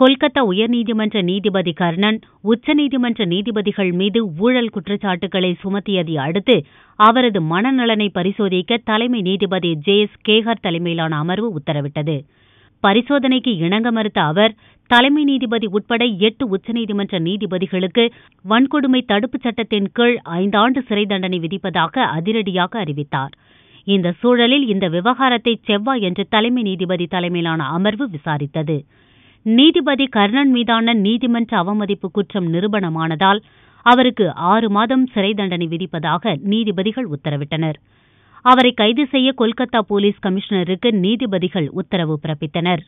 கொல்கத்தா உயர்நீதிமன்ற நீதிபதி கர்ணன் உச்சநீதிமன்ற நீதிபதிகள் மீது ஊழல் குற்றச்சாட்டுகளை சுமத்தியதை அடுத்து அவரது மனநலனை பரிசோதிக்க தலைமை நீதிபதி ஜே எஸ் கேகர் தலைமையிலான அமர்வு உத்தரவிட்டது. பரிசோதனைக்கு இணங்க மறுத்த அவர் தலைமை நீதிபதி உட்பட எட்டு உச்சநீதிமன்ற நீதிபதிகளுக்கு வன்கொடுமை தடுப்புச் சட்டத்தின் கீழ் ஐந்தாண்டு சிறை தண்டனை விதிப்பதாக அதிரடியாக அறிவித்தார். இந்த சூழலில் இந்த விவகாரத்தை செவ்வாய் என்று தலைமை நீதிபதி தலைமையிலான அமர்வு விசாரித்தது. நீதிபதி கர்ணன் மீதான நீதிமன்ற அவமதிப்பு குற்றம் நிரூபணமானதால் அவருக்கு ஆறு மாதம் சிறை தண்டனை விதிப்பதாக நீதிபதிகள் உத்தரவிட்டனர். அவரை கைது செய்ய கொல்கத்தா போலீஸ் கமிஷனருக்கு நீதிபதிகள் உத்தரவு பிறப்பித்தனர்.